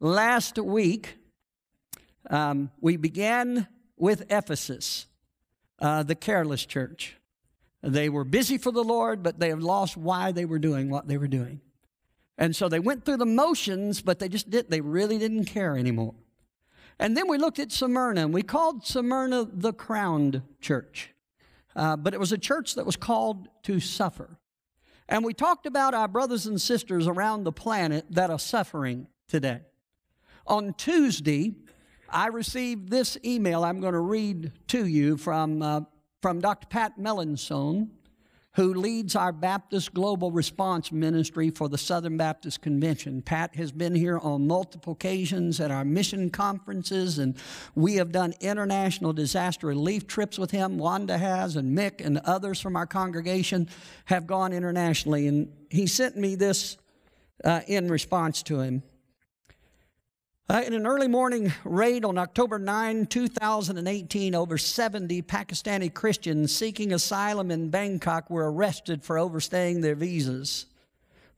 last week, um, we began with Ephesus, uh, the careless church. They were busy for the Lord, but they had lost why they were doing what they were doing. And so they went through the motions, but they just did, they really didn't care anymore. And then we looked at Smyrna, and we called Smyrna the crowned church. Uh, but it was a church that was called to suffer. And we talked about our brothers and sisters around the planet that are suffering today. On Tuesday, I received this email I'm going to read to you from, uh, from Dr. Pat Melanson, who leads our Baptist Global Response Ministry for the Southern Baptist Convention. Pat has been here on multiple occasions at our mission conferences, and we have done international disaster relief trips with him. Wanda has, and Mick and others from our congregation have gone internationally. And he sent me this uh, in response to him. Uh, in an early morning raid on October 9, 2018, over 70 Pakistani Christians seeking asylum in Bangkok were arrested for overstaying their visas.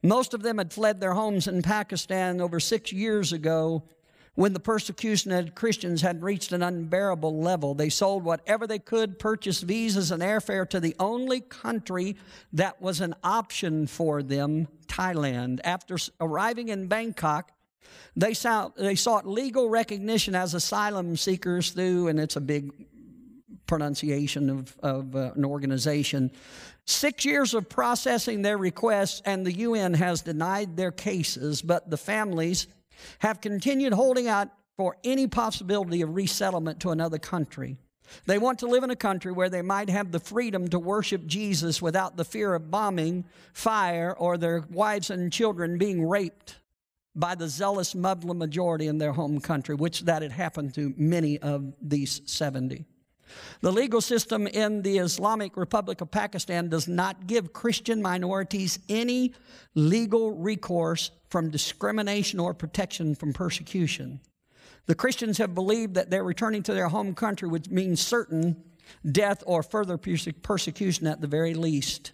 Most of them had fled their homes in Pakistan over six years ago when the persecution of Christians had reached an unbearable level. They sold whatever they could, purchased visas and airfare to the only country that was an option for them, Thailand. After arriving in Bangkok, they sought, they sought legal recognition as asylum seekers through, and it's a big pronunciation of, of uh, an organization. Six years of processing their requests, and the UN has denied their cases, but the families have continued holding out for any possibility of resettlement to another country. They want to live in a country where they might have the freedom to worship Jesus without the fear of bombing, fire, or their wives and children being raped by the zealous Muslim majority in their home country, which that had happened to many of these 70. The legal system in the Islamic Republic of Pakistan does not give Christian minorities any legal recourse from discrimination or protection from persecution. The Christians have believed that their returning to their home country would mean certain death or further persecution at the very least.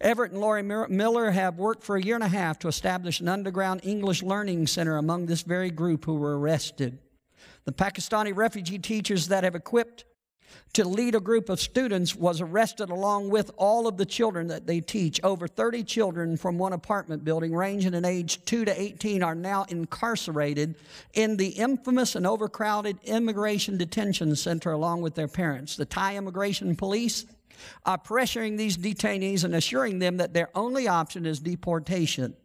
Everett and Laurie Miller have worked for a year and a half to establish an underground English learning center among this very group who were arrested. The Pakistani refugee teachers that have equipped to lead a group of students was arrested along with all of the children that they teach. Over 30 children from one apartment building, ranging in age 2 to 18, are now incarcerated in the infamous and overcrowded immigration detention center along with their parents. The Thai immigration police are pressuring these detainees and assuring them that their only option is deportation.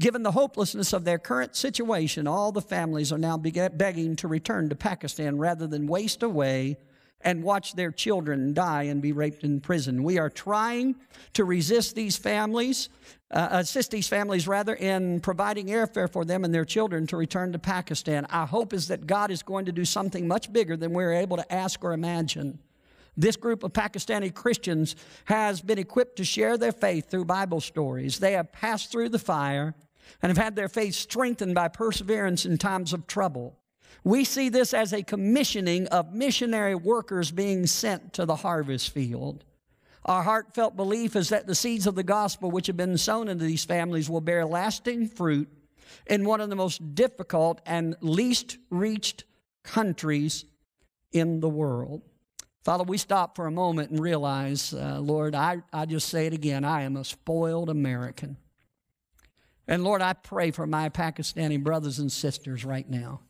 Given the hopelessness of their current situation, all the families are now begging to return to Pakistan rather than waste away and watch their children die and be raped in prison. We are trying to resist these families, uh, assist these families rather, in providing airfare for them and their children to return to Pakistan. Our hope is that God is going to do something much bigger than we're able to ask or imagine. This group of Pakistani Christians has been equipped to share their faith through Bible stories. They have passed through the fire and have had their faith strengthened by perseverance in times of trouble. We see this as a commissioning of missionary workers being sent to the harvest field. Our heartfelt belief is that the seeds of the gospel which have been sown into these families will bear lasting fruit in one of the most difficult and least reached countries in the world. Father, we stop for a moment and realize, uh, Lord, I, I just say it again, I am a spoiled American. And Lord, I pray for my Pakistani brothers and sisters right now.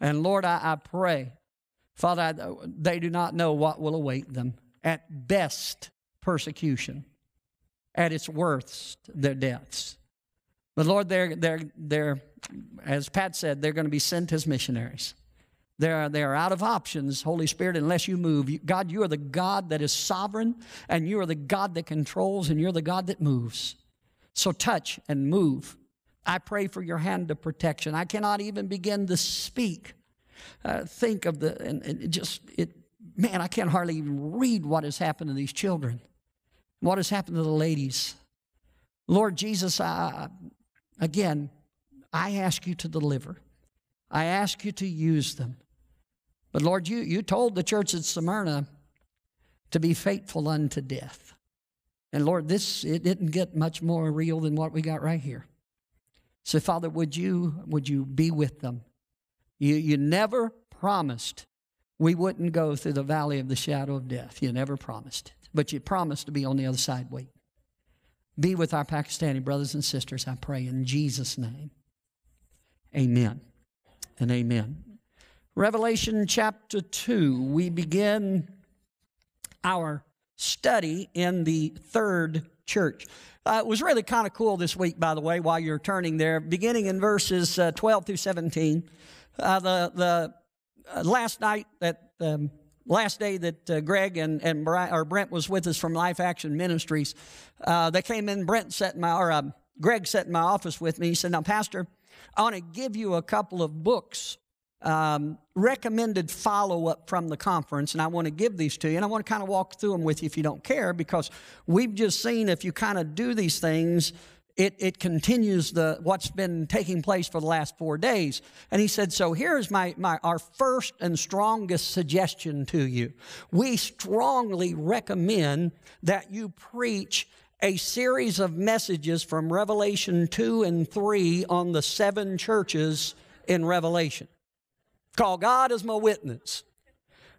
And Lord, I, I pray, Father, I, they do not know what will await them. At best, persecution. At its worst, their deaths. But Lord, they're, they're, they're, as Pat said, they're going to be sent as missionaries. They're, they're out of options, Holy Spirit, unless you move. God, you are the God that is sovereign, and you are the God that controls, and you're the God that moves. So touch and move. I pray for your hand of protection. I cannot even begin to speak. Uh, think of the, and, and it just, it, man, I can't hardly even read what has happened to these children, what has happened to the ladies. Lord Jesus, I, again, I ask you to deliver. I ask you to use them. But Lord, you, you told the church at Smyrna to be faithful unto death. And Lord, this, it didn't get much more real than what we got right here. So Father, would you, would you be with them? You, you never promised we wouldn't go through the valley of the shadow of death. You never promised it. But you promised to be on the other side waiting. Be with our Pakistani brothers and sisters, I pray, in Jesus' name. Amen and amen. Revelation chapter 2, we begin our study in the third church. Uh, it was really kind of cool this week, by the way, while you're turning there, beginning in verses uh, 12 through 17. Uh, the the uh, last night that um, last day that uh, Greg and, and Brent, or Brent was with us from Life Action Ministries, uh, they came in. Brent sat in my or um, Greg sat in my office with me. He said, "Now, Pastor, I want to give you a couple of books." Um, recommended follow up from the conference, and I want to give these to you. And I want to kind of walk through them with you if you don't care, because we've just seen if you kind of do these things, it, it continues the what's been taking place for the last four days. And he said, So here's my, my our first and strongest suggestion to you. We strongly recommend that you preach a series of messages from Revelation 2 and 3 on the seven churches in Revelation. Call God as my witness.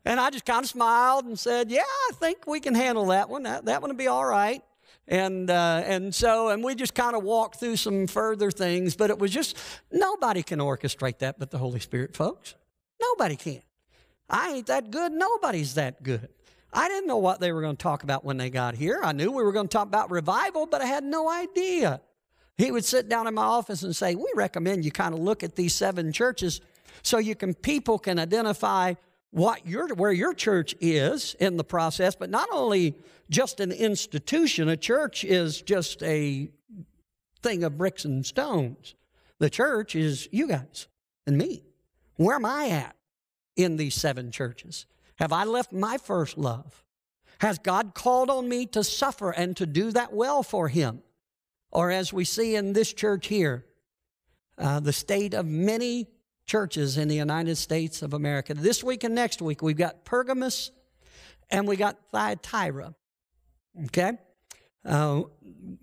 And I just kind of smiled and said, Yeah, I think we can handle that one. That, that one will be all right. And, uh, and so, and we just kind of walked through some further things, but it was just, nobody can orchestrate that but the Holy Spirit, folks. Nobody can. I ain't that good. Nobody's that good. I didn't know what they were going to talk about when they got here. I knew we were going to talk about revival, but I had no idea. He would sit down in my office and say, We recommend you kind of look at these seven churches so you can people can identify what your where your church is in the process, but not only just an institution. A church is just a thing of bricks and stones. The church is you guys and me. Where am I at in these seven churches? Have I left my first love? Has God called on me to suffer and to do that well for Him? Or as we see in this church here, uh, the state of many churches in the United States of America. This week and next week, we've got Pergamus and we got Thyatira. Okay? Uh,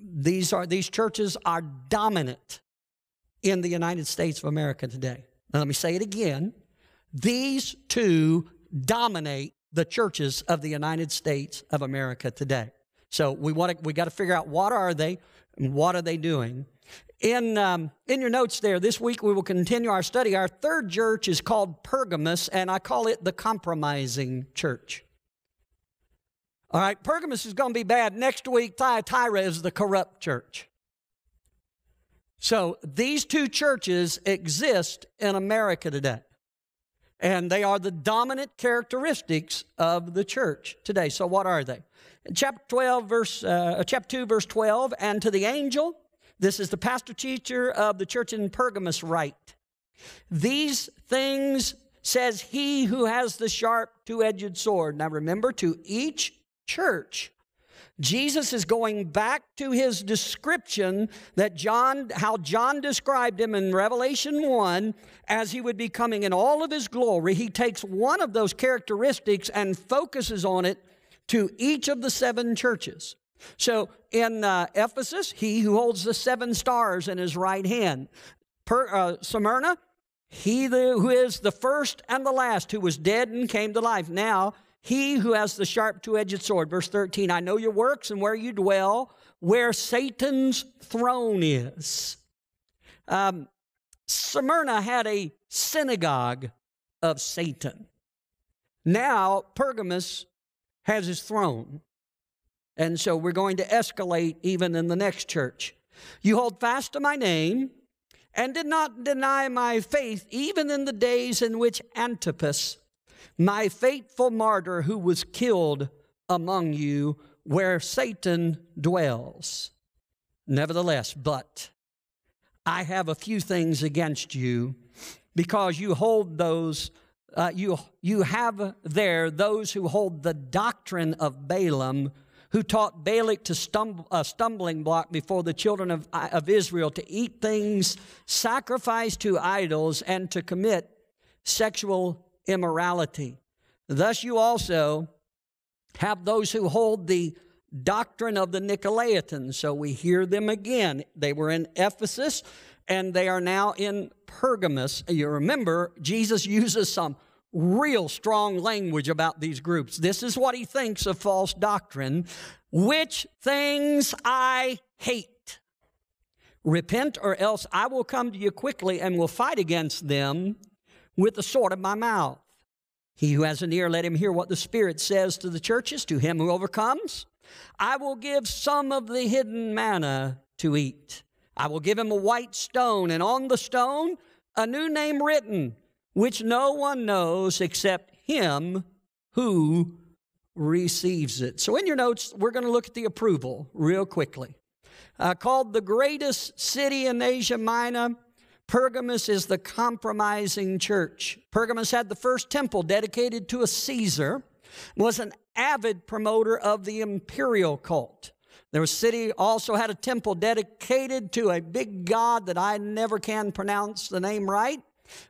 these, are, these churches are dominant in the United States of America today. Now, let me say it again. These two dominate the churches of the United States of America today. So we want to, we got to figure out what are they and what are they doing. In, um, in your notes there, this week we will continue our study. Our third church is called Pergamus, and I call it the compromising church. All right, Pergamus is going to be bad. Next week, Thyatira is the corrupt church. So these two churches exist in America today. And they are the dominant characteristics of the church today. So what are they? Chapter 12, verse, uh, chapter 2, verse 12, and to the angel, this is the pastor teacher of the church in Pergamus, right? These things says he who has the sharp two edged sword. Now remember, to each church. Jesus is going back to his description that John, how John described him in Revelation 1 as he would be coming in all of his glory. He takes one of those characteristics and focuses on it to each of the seven churches. So in uh, Ephesus, he who holds the seven stars in his right hand. Per, uh, Smyrna, he the, who is the first and the last, who was dead and came to life. Now he who has the sharp two edged sword, verse 13, I know your works and where you dwell, where Satan's throne is. Um, Smyrna had a synagogue of Satan. Now, Pergamus has his throne. And so we're going to escalate even in the next church. You hold fast to my name and did not deny my faith, even in the days in which Antipas my faithful martyr who was killed among you where Satan dwells. Nevertheless, but I have a few things against you because you hold those, uh, you, you have there those who hold the doctrine of Balaam, who taught Balak to stumble, a stumbling block before the children of, of Israel to eat things sacrificed to idols and to commit sexual immorality. Thus, you also have those who hold the doctrine of the Nicolaitans. So we hear them again. They were in Ephesus, and they are now in Pergamus. You remember, Jesus uses some real strong language about these groups. This is what he thinks of false doctrine, which things I hate. Repent, or else I will come to you quickly and will fight against them with the sword of my mouth. He who has an ear, let him hear what the Spirit says to the churches. To him who overcomes, I will give some of the hidden manna to eat. I will give him a white stone, and on the stone a new name written, which no one knows except him who receives it. So, in your notes, we're going to look at the approval real quickly. Uh, called the greatest city in Asia Minor, Pergamos is the compromising church. Pergamos had the first temple dedicated to a Caesar, was an avid promoter of the imperial cult. Their city also had a temple dedicated to a big god that I never can pronounce the name right,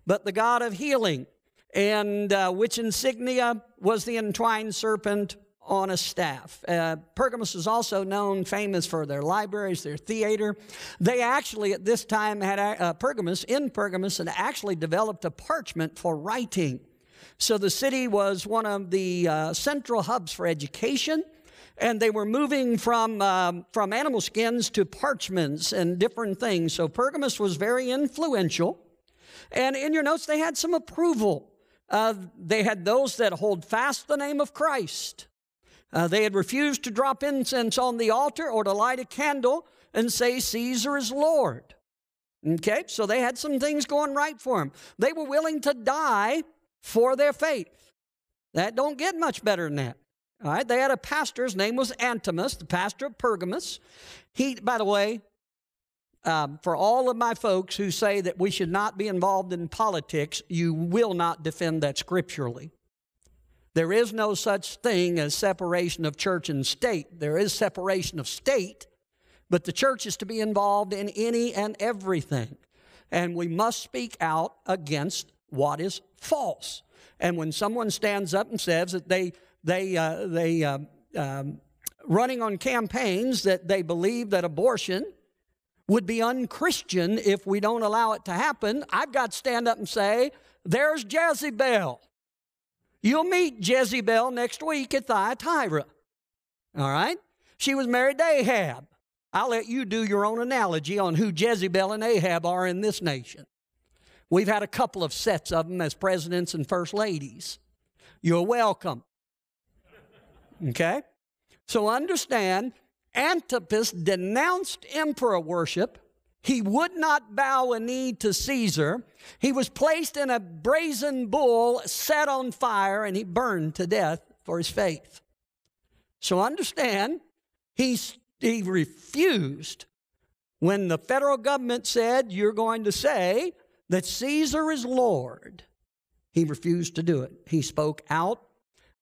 but the god of healing, and uh, which insignia was the entwined serpent on a staff. Uh, Pergamos is also known, famous for their libraries, their theater. They actually, at this time, had uh, Pergamos, in Pergamus and actually developed a parchment for writing. So the city was one of the uh, central hubs for education, and they were moving from, um, from animal skins to parchments and different things. So Pergamus was very influential. And in your notes, they had some approval. Uh, they had those that hold fast the name of Christ. Uh, they had refused to drop incense on the altar or to light a candle and say, Caesar is Lord. Okay, so they had some things going right for them. They were willing to die for their faith. That don't get much better than that. All right, they had a pastor. His name was Antipas, the pastor of Pergamus. He, by the way, um, for all of my folks who say that we should not be involved in politics, you will not defend that scripturally. There is no such thing as separation of church and state. There is separation of state, but the church is to be involved in any and everything. And we must speak out against what is false. And when someone stands up and says that they, they, uh, they, uh, um, running on campaigns that they believe that abortion would be unchristian if we don't allow it to happen, I've got to stand up and say, there's Jezebel. You'll meet Jezebel next week at Thyatira. All right? She was married to Ahab. I'll let you do your own analogy on who Jezebel and Ahab are in this nation. We've had a couple of sets of them as presidents and first ladies. You're welcome. Okay? So understand, Antipas denounced emperor worship he would not bow a knee to Caesar. He was placed in a brazen bull set on fire and he burned to death for his faith. So understand, he, he refused when the federal government said, You're going to say that Caesar is Lord. He refused to do it. He spoke out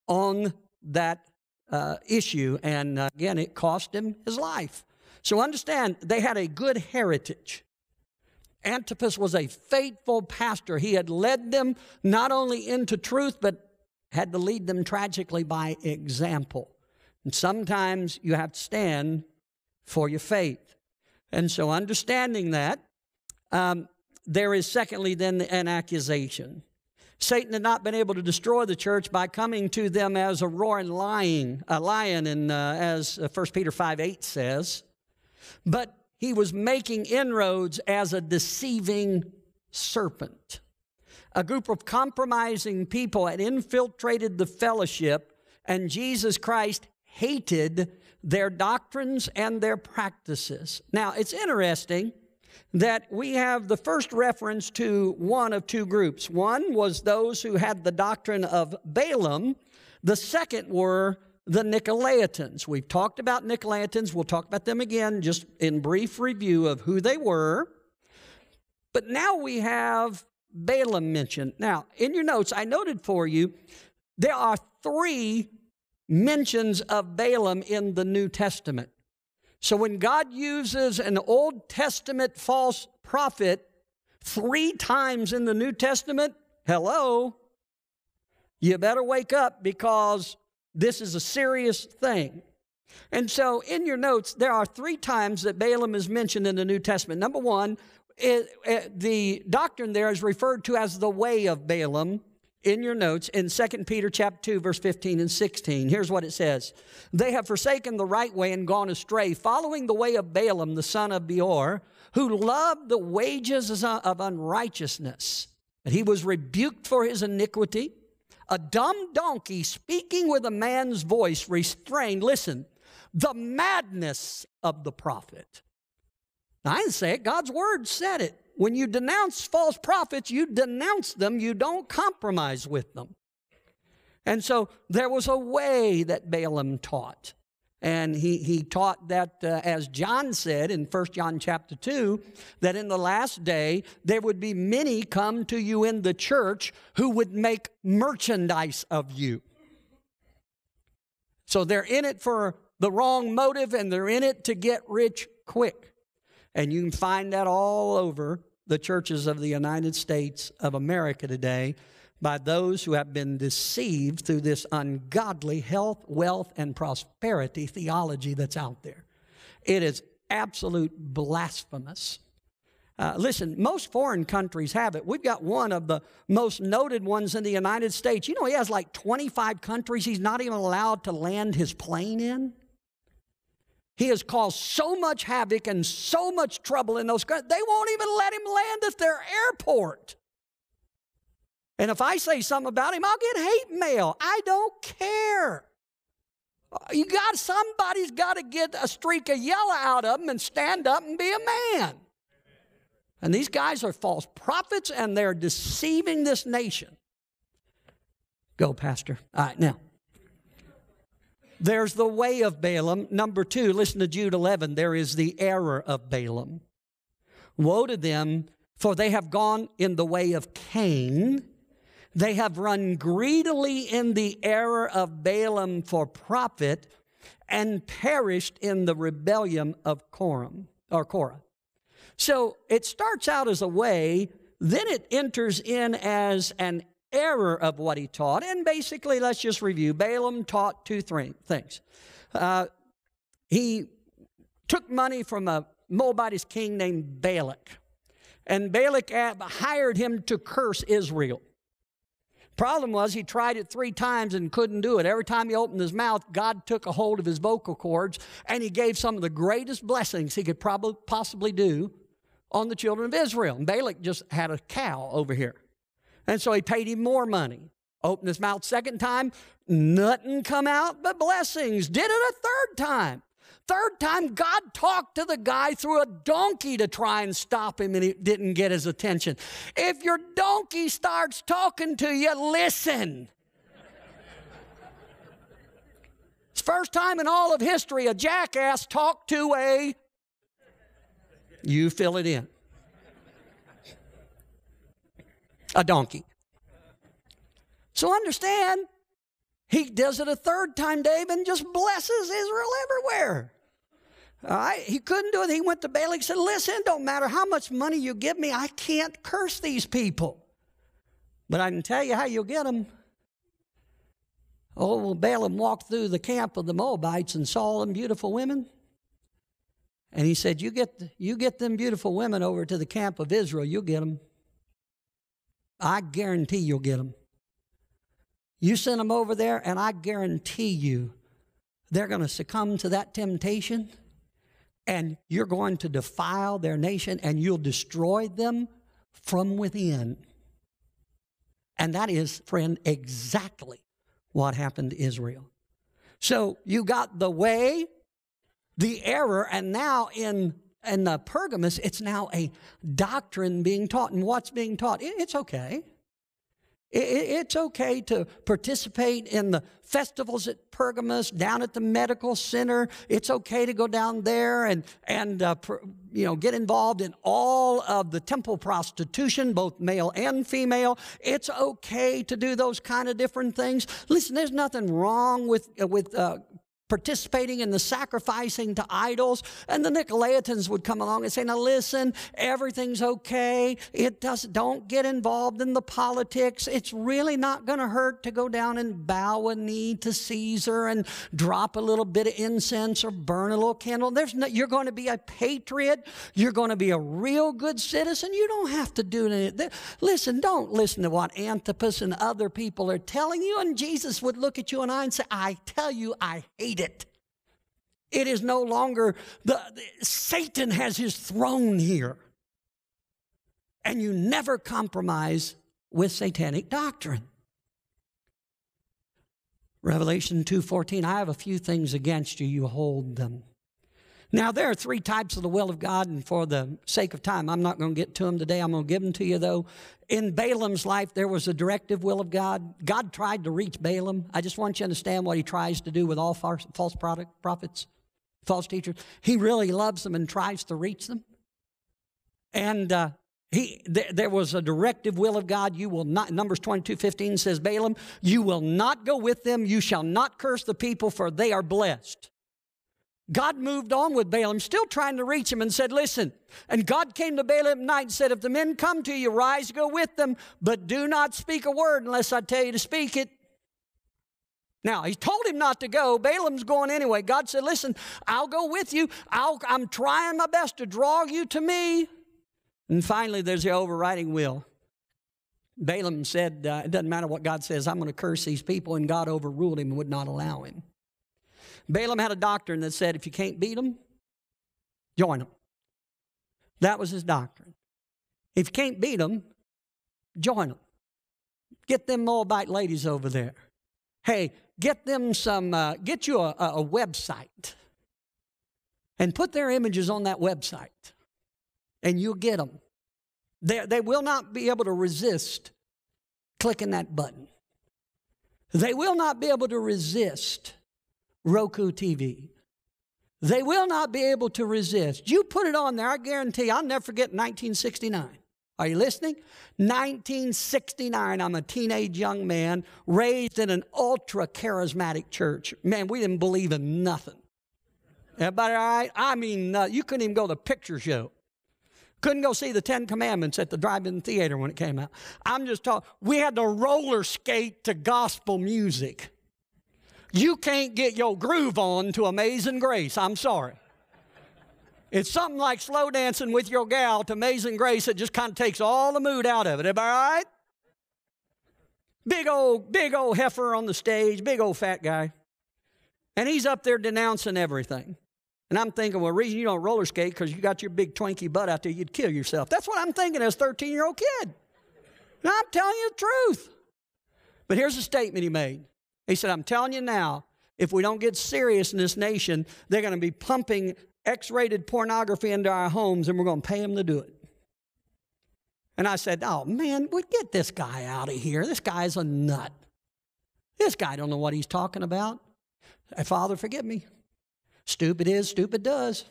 on that uh, issue, and uh, again, it cost him his life. So understand, they had a good heritage. Antipas was a faithful pastor. He had led them not only into truth, but had to lead them tragically by example. And sometimes you have to stand for your faith. And so, understanding that, um, there is secondly then an accusation. Satan had not been able to destroy the church by coming to them as a roaring lion, a lion, and uh, as 1 uh, Peter 5 8 says. But he was making inroads as a deceiving serpent. A group of compromising people had infiltrated the fellowship, and Jesus Christ hated their doctrines and their practices. Now, it's interesting that we have the first reference to one of two groups. One was those who had the doctrine of Balaam, the second were the Nicolaitans. We've talked about Nicolaitans. We'll talk about them again just in brief review of who they were. But now we have Balaam mentioned. Now, in your notes, I noted for you there are three mentions of Balaam in the New Testament. So when God uses an Old Testament false prophet three times in the New Testament, hello, you better wake up because this is a serious thing. And so in your notes, there are three times that Balaam is mentioned in the New Testament. Number one, it, it, the doctrine there is referred to as the way of Balaam in your notes in 2 Peter chapter 2 verse 15 and 16. Here's what it says. They have forsaken the right way and gone astray, following the way of Balaam the son of Beor, who loved the wages of unrighteousness. And he was rebuked for his iniquity. A dumb donkey speaking with a man's voice restrained, listen, the madness of the prophet. Now, I didn't say it, God's word said it. When you denounce false prophets, you denounce them, you don't compromise with them. And so there was a way that Balaam taught. And he, he taught that, uh, as John said in 1 John chapter 2, that in the last day there would be many come to you in the church who would make merchandise of you. So they're in it for the wrong motive and they're in it to get rich quick. And you can find that all over the churches of the United States of America today by those who have been deceived through this ungodly health, wealth, and prosperity theology that's out there. It is absolute blasphemous. Uh, listen, most foreign countries have it. We've got one of the most noted ones in the United States. You know, he has like 25 countries he's not even allowed to land his plane in. He has caused so much havoc and so much trouble in those countries, they won't even let him land at their airport. And if I say something about him, I'll get hate mail. I don't care. You got somebody's got to get a streak of yellow out of them and stand up and be a man. And these guys are false prophets and they're deceiving this nation. Go, Pastor. All right, now. There's the way of Balaam. Number two, listen to Jude 11. There is the error of Balaam. Woe to them, for they have gone in the way of Cain. They have run greedily in the error of Balaam for profit and perished in the rebellion of Coram or Korah. So it starts out as a way, then it enters in as an error of what he taught. And basically, let's just review. Balaam taught two three things. Uh, he took money from a Moabitist king named Balak, and Balak hired him to curse Israel. Problem was, he tried it three times and couldn't do it. Every time he opened his mouth, God took a hold of his vocal cords and he gave some of the greatest blessings he could probably possibly do on the children of Israel. And Balak just had a cow over here. And so he paid him more money. Opened his mouth second time, nothing come out but blessings. Did it a third time. Third time, God talked to the guy through a donkey to try and stop him, and he didn't get his attention. If your donkey starts talking to you, listen. it's first time in all of history a jackass talked to a. You fill it in. A donkey. So understand, he does it a third time, Dave, and just blesses Israel everywhere. All right? He couldn't do it. He went to Balak and said, Listen, don't matter how much money you give me, I can't curse these people. But I can tell you how you'll get them. Oh, well, Balaam walked through the camp of the Moabites and saw them beautiful women. And he said, you get, you get them beautiful women over to the camp of Israel, you'll get them. I guarantee you'll get them. You send them over there, and I guarantee you they're going to succumb to that temptation, and you're going to defile their nation, and you'll destroy them from within. And that is, friend, exactly what happened to Israel. So you got the way, the error, and now in and the Pergamus, it's now a doctrine being taught. And what's being taught? It's okay. It's okay to participate in the festivals at Pergamus, down at the medical center. It's okay to go down there and, and uh, you know, get involved in all of the temple prostitution, both male and female. It's okay to do those kind of different things. Listen, there's nothing wrong with, with uh, participating in the sacrificing to idols. And the Nicolaitans would come along and say, Now listen, everything's okay. It does, don't get involved in the politics. It's really not going to hurt to go down and bow a knee to Caesar and drop a little bit of incense or burn a little candle. There's no, you're going to be a patriot. You're going to be a real good citizen. You don't have to do anything. Listen, don't listen to what Antipas and other people are telling you. And Jesus would look at you and I and say, I tell you, I hate it. It is no longer the, the Satan has his throne here. And you never compromise with satanic doctrine. Revelation 2:14 I have a few things against you you hold them. Now there are three types of the will of God and for the sake of time I'm not going to get to them today I'm going to give them to you though. In Balaam's life there was a directive will of God. God tried to reach Balaam. I just want you to understand what he tries to do with all false product, prophets, false teachers. He really loves them and tries to reach them. And uh, he, th- there was a directive will of God. You will not, Numbers 22 15 says, Balaam, you will not go with them. You shall not curse the people, for they are blessed. God moved on with Balaam, still trying to reach him, and said, Listen. And God came to Balaam at night and said, If the men come to you, rise, go with them, but do not speak a word unless I tell you to speak it. Now, he told him not to go. Balaam's going anyway. God said, Listen, I'll go with you. I'll, I'm trying my best to draw you to me. And finally, there's the overriding will. Balaam said, uh, It doesn't matter what God says, I'm going to curse these people, and God overruled him and would not allow him. Balaam had a doctrine that said, If you can't beat them, join them. That was his doctrine. If you can't beat them, join them. Get them Moabite ladies over there. Hey, get them some, uh, get you a, a website and put their images on that website and you'll get them. They, they will not be able to resist clicking that button. They will not be able to resist Roku TV. They will not be able to resist. You put it on there, I guarantee I'll never forget 1969. Are you listening? 1969, I'm a teenage young man raised in an ultra charismatic church. Man, we didn't believe in nothing. Everybody all right? I mean, uh, you couldn't even go to the picture show. Couldn't go see the Ten Commandments at the drive-in theater when it came out. I'm just talking. We had to roller skate to gospel music. You can't get your groove on to Amazing Grace. I'm sorry. It's something like slow dancing with your gal to Amazing Grace. It just kind of takes all the mood out of it. Everybody all right? Big old, big old heifer on the stage, big old fat guy. And he's up there denouncing everything. And I'm thinking, well, reason you don't roller skate because you got your big Twinkie butt out there, you'd kill yourself. That's what I'm thinking as a 13 year old kid. And I'm telling you the truth. But here's a statement he made. He said, I'm telling you now, if we don't get serious in this nation, they're going to be pumping X rated pornography into our homes and we're going to pay them to do it. And I said, Oh man, we get this guy out of here. This guy's a nut. This guy don't know what he's talking about. Father, forgive me. Stupid is, stupid does.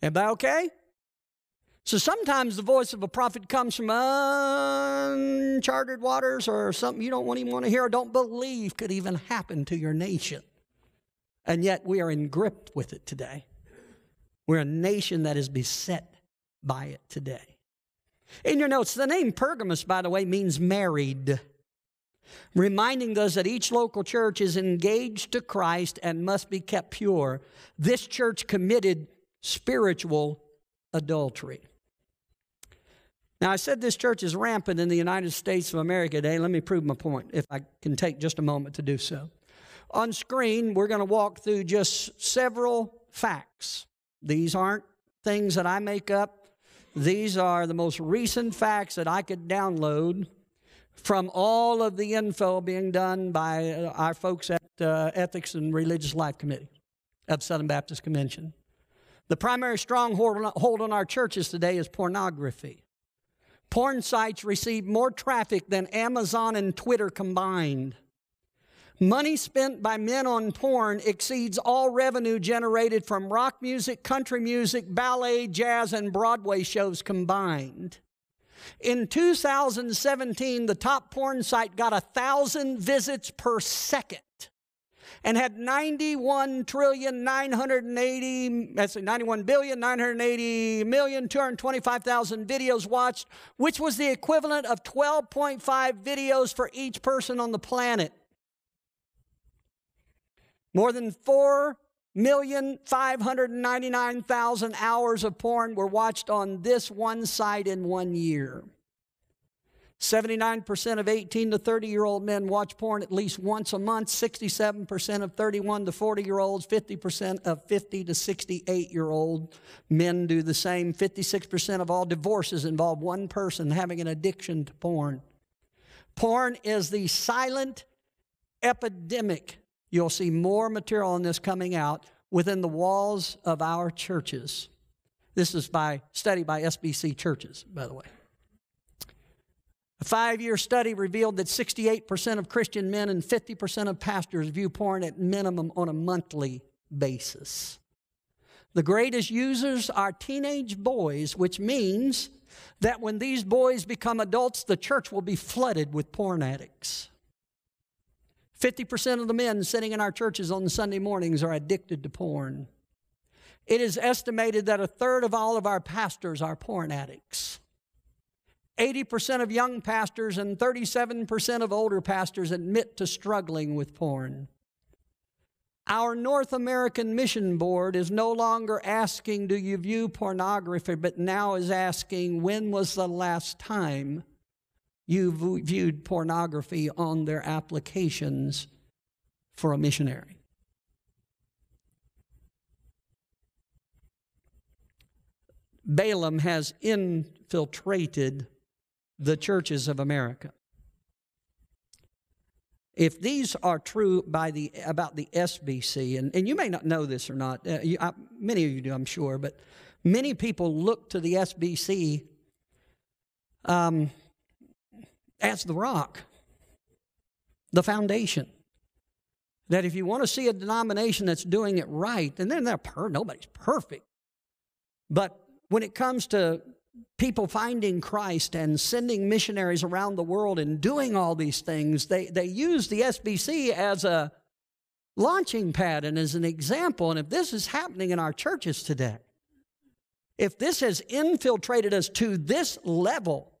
Everybody okay? So sometimes the voice of a prophet comes from uncharted waters or something you don't even want to hear or don't believe could even happen to your nation. And yet we are in grip with it today. We're a nation that is beset by it today. In your notes, the name Pergamus, by the way, means married reminding us that each local church is engaged to Christ and must be kept pure. This church committed spiritual adultery. Now, I said this church is rampant in the United States of America today. Let me prove my point, if I can take just a moment to do so. On screen, we're going to walk through just several facts. These aren't things that I make up, these are the most recent facts that I could download from all of the info being done by uh, our folks at uh, Ethics and Religious Life Committee of Southern Baptist Convention. The primary stronghold hold on our churches today is pornography. Porn sites receive more traffic than Amazon and Twitter combined. Money spent by men on porn exceeds all revenue generated from rock music, country music, ballet, jazz, and Broadway shows combined. In 2017, the top porn site got a thousand visits per second. And had 91 trillion 980 that's 91 billion 980 million 225,000 videos watched, which was the equivalent of 12.5 videos for each person on the planet. More than 4 million five hundred ninety nine thousand hours of porn were watched on this one site in one year. 79% of 18 to 30 year old men watch porn at least once a month, 67% of 31 to 40 year olds, 50% of 50 to 68 year old men do the same. 56% of all divorces involve one person having an addiction to porn. Porn is the silent epidemic. You'll see more material on this coming out within the walls of our churches. This is by study by SBC churches, by the way. A five year study revealed that 68% of Christian men and 50% of pastors view porn at minimum on a monthly basis. The greatest users are teenage boys, which means that when these boys become adults, the church will be flooded with porn addicts. 50% of the men sitting in our churches on Sunday mornings are addicted to porn. It is estimated that a third of all of our pastors are porn addicts. 80% of young pastors and 37% of older pastors admit to struggling with porn. Our North American Mission Board is no longer asking, Do you view pornography? but now is asking, When was the last time you viewed pornography on their applications for a missionary? Balaam has infiltrated the churches of America. If these are true by the, about the SBC, and, and you may not know this or not, uh, you, I, many of you do, I'm sure, but many people look to the SBC um, as the rock, the foundation. That if you want to see a denomination that's doing it right, and then they're per- nobody's perfect, but when it comes to people finding Christ and sending missionaries around the world and doing all these things, they, they use the SBC as a launching pad and as an example. And if this is happening in our churches today, if this has infiltrated us to this level,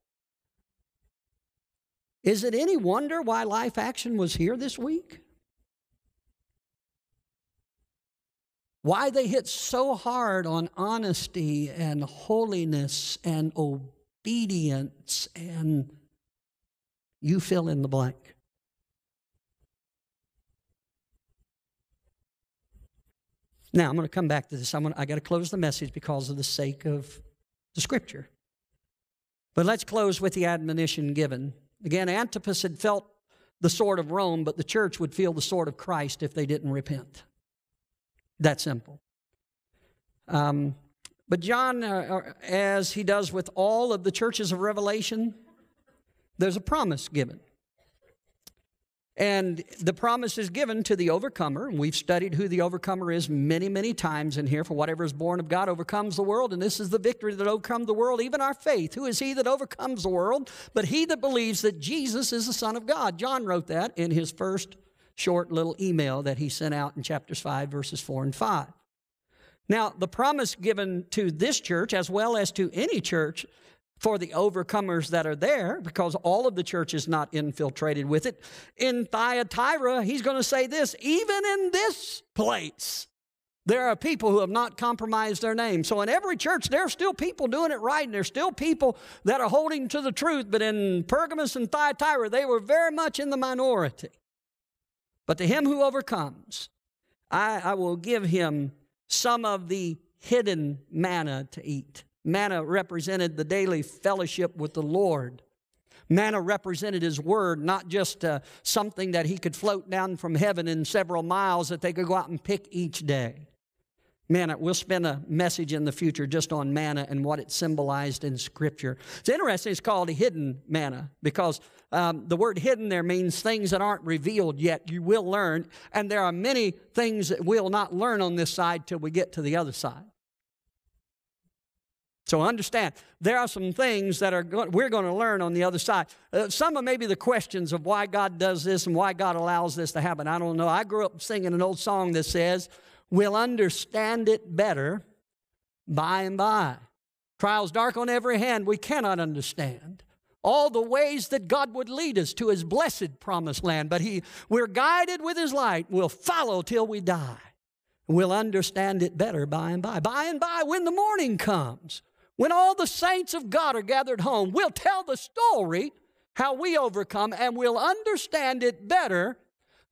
is it any wonder why Life Action was here this week? Why they hit so hard on honesty and holiness and obedience and you fill in the blank. Now, I'm going to come back to this. I'm going to, I got to close the message because of the sake of the scripture. But let's close with the admonition given. Again, Antipas had felt the sword of Rome, but the church would feel the sword of Christ if they didn't repent. That simple. Um, but John, uh, uh, as he does with all of the churches of Revelation, there's a promise given. And the promise is given to the overcomer. And we've studied who the overcomer is many, many times in here. For whatever is born of God overcomes the world. And this is the victory that overcomes the world, even our faith. Who is he that overcomes the world? But he that believes that Jesus is the Son of God. John wrote that in his first short little email that he sent out in chapters 5, verses 4 and 5. Now, the promise given to this church, as well as to any church, for the overcomers that are there, because all of the church is not infiltrated with it. In Thyatira, he's going to say this even in this place, there are people who have not compromised their name. So in every church, there are still people doing it right, and there's still people that are holding to the truth. But in Pergamos and Thyatira, they were very much in the minority. But to him who overcomes, I, I will give him some of the hidden manna to eat. Manna represented the daily fellowship with the Lord. Manna represented His Word, not just uh, something that He could float down from heaven in several miles that they could go out and pick each day. Manna, we'll spend a message in the future just on manna and what it symbolized in Scripture. It's interesting, it's called hidden manna because um, the word hidden there means things that aren't revealed yet. You will learn, and there are many things that we'll not learn on this side till we get to the other side. So understand, there are some things that are we're going to learn on the other side. Uh, some of maybe the questions of why God does this and why God allows this to happen. I don't know. I grew up singing an old song that says, "We'll understand it better by and by." Trials dark on every hand, we cannot understand all the ways that God would lead us to his blessed promised land. But he, we're guided with his light. We'll follow till we die. We'll understand it better by and by. By and by, when the morning comes, when all the saints of God are gathered home, we'll tell the story how we overcome and we'll understand it better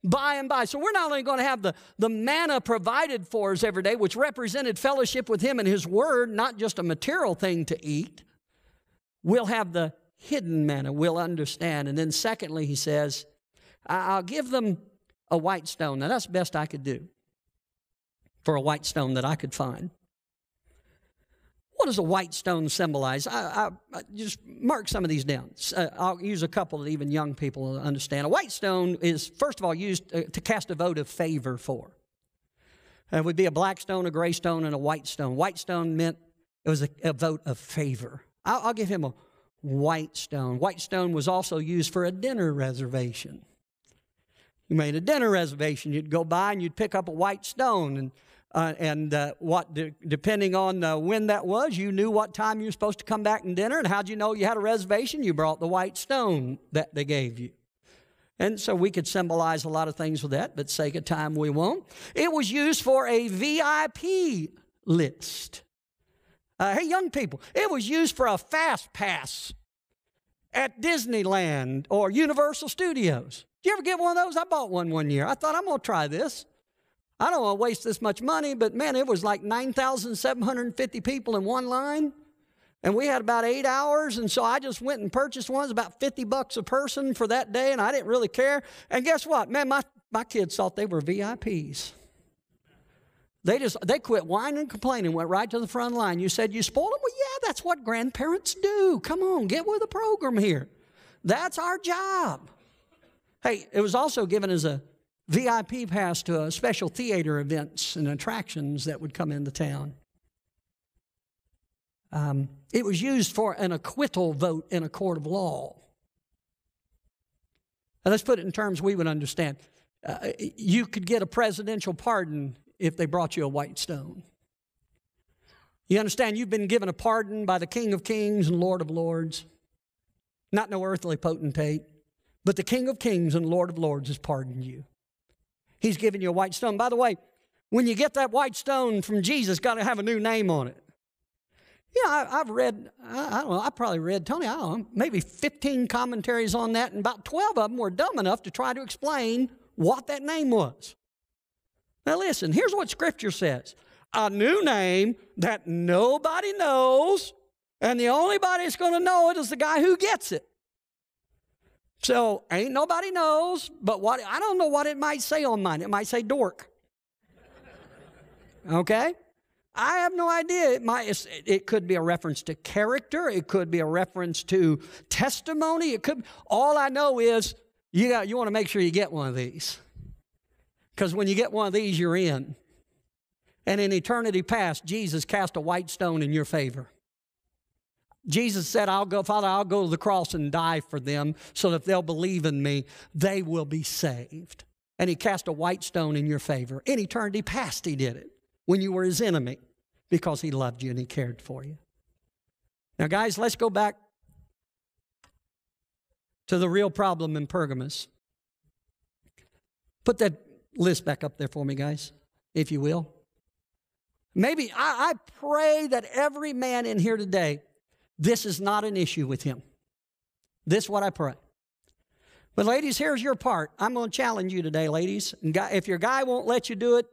by and by. So we're not only going to have the, the manna provided for us every day, which represented fellowship with Him and His Word, not just a material thing to eat. We'll have the hidden manna, we'll understand. And then, secondly, he says, I'll give them a white stone. Now, that's the best I could do for a white stone that I could find. What does a white stone symbolize? I, I, I just mark some of these down. Uh, I'll use a couple that even young people understand. A white stone is, first of all, used uh, to cast a vote of favor for. It would be a black stone, a gray stone, and a white stone. White stone meant it was a, a vote of favor. I'll, I'll give him a white stone. White stone was also used for a dinner reservation. You made a dinner reservation, you'd go by and you'd pick up a white stone, and uh, and uh, what de- depending on uh, when that was, you knew what time you were supposed to come back and dinner. And how'd you know you had a reservation? You brought the white stone that they gave you. And so we could symbolize a lot of things with that, but sake of time we won't. It was used for a VIP list. Uh, hey, young people, it was used for a fast pass at Disneyland or Universal Studios. Did you ever get one of those? I bought one one year. I thought, I'm going to try this. I don't want to waste this much money, but man, it was like 9,750 people in one line. And we had about eight hours, and so I just went and purchased one. It about 50 bucks a person for that day, and I didn't really care. And guess what? Man, my, my kids thought they were VIPs. They just they quit whining and complaining, went right to the front line. You said you spoiled them? Well, yeah, that's what grandparents do. Come on, get with the program here. That's our job. Hey, it was also given as a VIP pass to a special theater events and attractions that would come into town. Um, it was used for an acquittal vote in a court of law. Now, let's put it in terms we would understand. Uh, you could get a presidential pardon if they brought you a white stone. You understand, you've been given a pardon by the King of Kings and Lord of Lords. Not no earthly potentate, but the King of Kings and Lord of Lords has pardoned you. He's given you a white stone. By the way, when you get that white stone from Jesus, got to have a new name on it. You know, I, have read, I, I, don't know, I probably read, Tony, I don't know, maybe 15 commentaries on that, and about 12 of them were dumb enough to try to explain what that name was. Now, listen, here's what Scripture says a new name that nobody knows, and the only body that's going to know it is the guy who gets it. So, ain't nobody knows, but what I don't know what it might say on mine. It might say dork. Okay? I have no idea. It might it could be a reference to character, it could be a reference to testimony. It could all I know is you got you want to make sure you get one of these. Because when you get one of these, you're in. And in eternity past, Jesus cast a white stone in your favor. Jesus said, I'll go, Father, I'll go to the cross and die for them so that if they'll believe in me, they will be saved. And he cast a white stone in your favor. In eternity past, he did it when you were his enemy because he loved you and he cared for you. Now, guys, let's go back to the real problem in Pergamos. Put that list back up there for me, guys, if you will. Maybe I, I pray that every man in here today, this is not an issue with him. This is what I pray. But, ladies, here's your part. I'm going to challenge you today, ladies. And if your guy won't let you do it,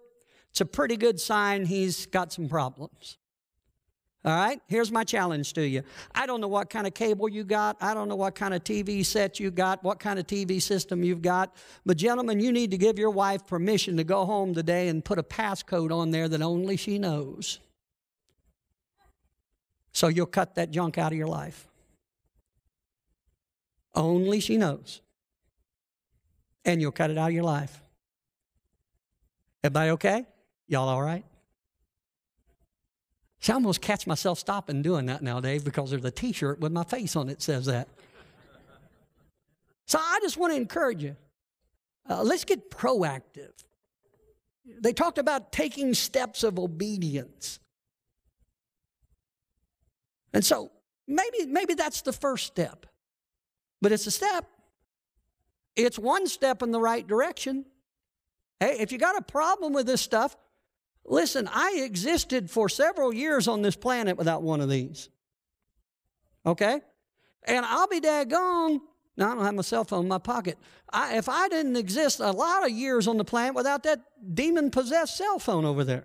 it's a pretty good sign he's got some problems. All right, here's my challenge to you. I don't know what kind of cable you got. I don't know what kind of TV set you got, what kind of TV system you've got. But, gentlemen, you need to give your wife permission to go home today and put a passcode on there that only she knows. So you'll cut that junk out of your life. Only she knows. And you'll cut it out of your life. Everybody okay? Y'all all right? See, I almost catch myself stopping doing that nowadays because there's a t shirt with my face on it says that. So I just want to encourage you. Uh, let's get proactive. They talked about taking steps of obedience. And so maybe, maybe that's the first step. But it's a step. It's one step in the right direction. Hey, if you got a problem with this stuff, listen, I existed for several years on this planet without one of these. Okay? And I'll be daggone. Now, I don't have my cell phone in my pocket. I, if I didn't exist a lot of years on the planet without that demon possessed cell phone over there.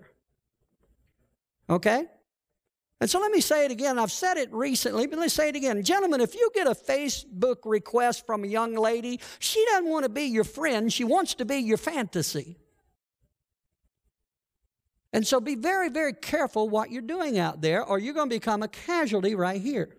Okay? And so let me say it again. I've said it recently, but let's say it again. Gentlemen, if you get a Facebook request from a young lady, she doesn't want to be your friend, she wants to be your fantasy. And so be very, very careful what you're doing out there, or you're going to become a casualty right here.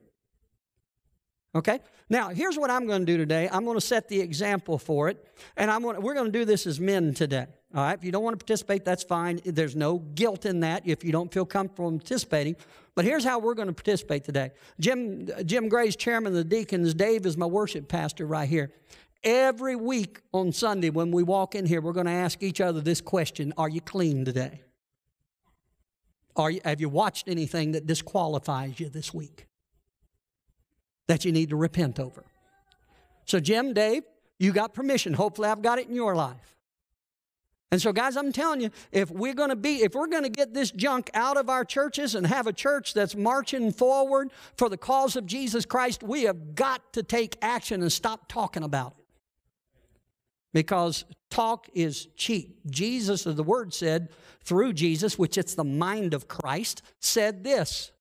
Okay? Now, here's what I'm going to do today. I'm going to set the example for it, and I'm going to, we're going to do this as men today. All right? If you don't want to participate, that's fine. There's no guilt in that if you don't feel comfortable participating. But here's how we're going to participate today. Jim, Jim Gray's chairman of the deacons. Dave is my worship pastor right here. Every week on Sunday when we walk in here, we're going to ask each other this question Are you clean today? Are you, have you watched anything that disqualifies you this week that you need to repent over? So, Jim, Dave, you got permission. Hopefully, I've got it in your life. And so, guys, I'm telling you, if we're going to be, if we're going to get this junk out of our churches and have a church that's marching forward for the cause of Jesus Christ, we have got to take action and stop talking about it. Because talk is cheap. Jesus, or the word said, through Jesus, which it's the mind of Christ, said this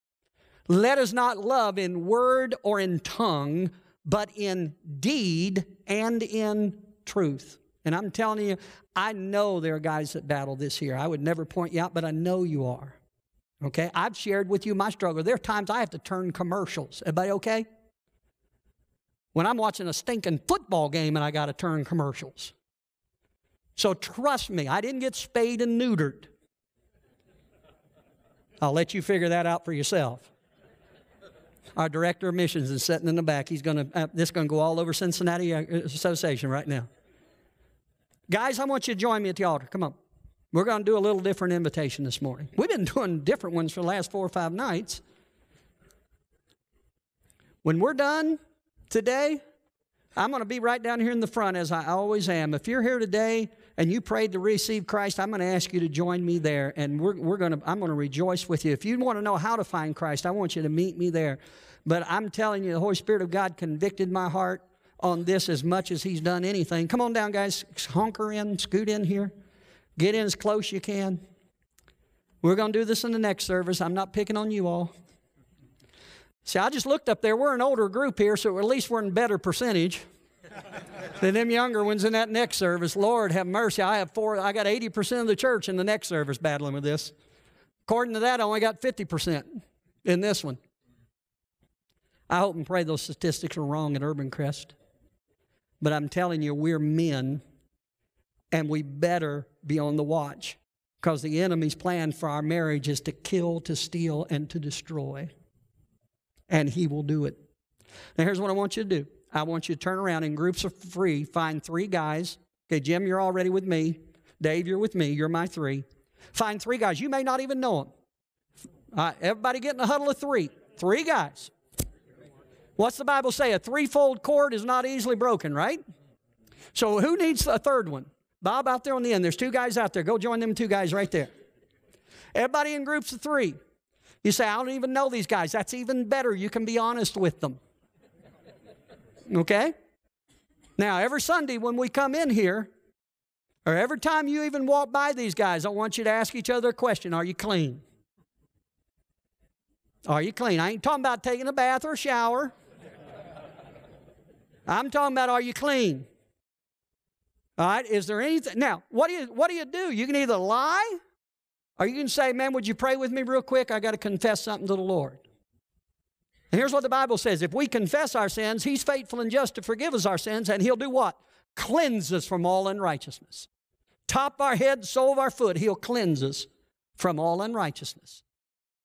Let us not love in word or in tongue, but in deed and in truth. And I'm telling you, I know there are guys that battle this here. I would never point you out, but I know you are. Okay? I've shared with you my struggle. There are times I have to turn commercials. Everybody okay? When I'm watching a stinking football game and I got to turn commercials. So trust me, I didn't get spayed and neutered. I'll let you figure that out for yourself. Our director of missions is sitting in the back. He's going to, uh, this is going to go all over Cincinnati uh, Association right now. Guys, I want you to join me at the altar. Come on. We're going to do a little different invitation this morning. We've been doing different ones for the last four or five nights. When we're done today, I'm going to be right down here in the front as I always am. If you're here today and you prayed to receive Christ, I'm going to ask you to join me there, and we're, we're going to, I'm going to rejoice with you. If you want to know how to find Christ, I want you to meet me there. But I'm telling you, the Holy Spirit of God convicted my heart on this as much as he's done anything. Come on down, guys. Honker in, scoot in here. Get in as close you can. We're going to do this in the next service. I'm not picking on you all. See, I just looked up there. We're an older group here, so at least we're in better percentage than them younger ones in that next service. Lord have mercy. I have four, I got 80% of the church in the next service battling with this. According to that, I only got 50% in this one. I hope and pray those statistics are wrong at Urbancrest. But I'm telling you, we're men and we better be on the watch because the enemy's plan for our marriage is to kill, to steal, and to destroy. And he will do it. Now, here's what I want you to do I want you to turn around in groups of three, find three guys. Okay, Jim, you're already with me. Dave, you're with me. You're my three. Find three guys. You may not even know them. Right, everybody get in a huddle of three. Three guys. What's the Bible say? A threefold cord is not easily broken, right? So who needs a third one? Bob out there on the end. There's two guys out there. Go join them two guys right there. Everybody in groups of three. You say, I don't even know these guys. That's even better. You can be honest with them. Okay? Now, every Sunday when we come in here, or every time you even walk by these guys, I want you to ask each other a question Are you clean? Are you clean? I ain't talking about taking a bath or a shower. I'm talking about are you clean? All right, is there anything? Now, what do you what do you do? You can either lie or you can say, "Man, would you pray with me real quick? I got to confess something to the Lord." And here's what the Bible says: If we confess our sins, He's faithful and just to forgive us our sins, and He'll do what? Cleanse us from all unrighteousness. Top our head, sole of our foot, He'll cleanse us from all unrighteousness.